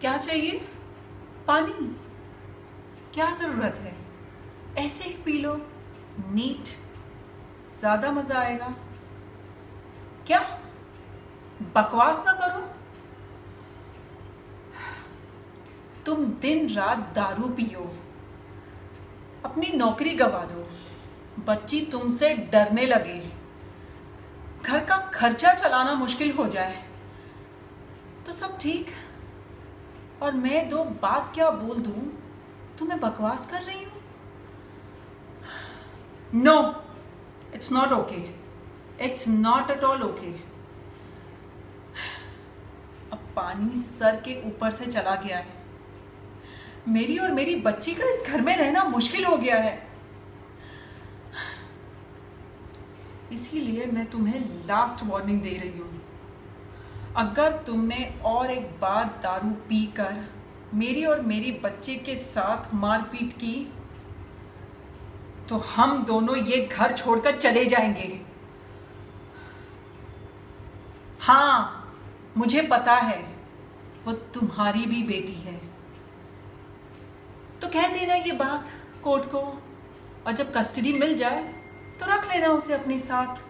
क्या चाहिए? पानी? क्या ज़रूरत है? ऐसे ही पी लो। नीट। ज़्यादा मज़ा आएगा। क्या? बकवास ना करो। तुम दिन रात दारू पियो। अपनी नौकरी गवा दो। बच्ची तुमसे डरने लगे। घर का खर्चा चलाना मुश्किल हो जाए। तो सब ठीक। और मैं दो बात क्या बोल दूँ? तो मैं बकवास कर रही हूँ? No it's not okay it's not at all okay अब पानी सर के ऊपर से चला गया है। मेरी और मेरी बच्ची का इस घर में रहना मुश्किल हो गया है। इसीलिए मैं तुम्हें लास्ट वार्निंग दे रही हूँ। अगर तुमने और एक बार दारू पीकर मेरी और मेरी बच्चे के साथ मारपीट की तो हम दोनों ये घर छोड़कर चले जाएँगे। हाँ, मुझे पता है, वो तुम्हारी भी बेटी है। तो कह देना ये बात कोर्ट को, और जब कस्टडी मिल जाए तो रख लेना उसे अपने साथ।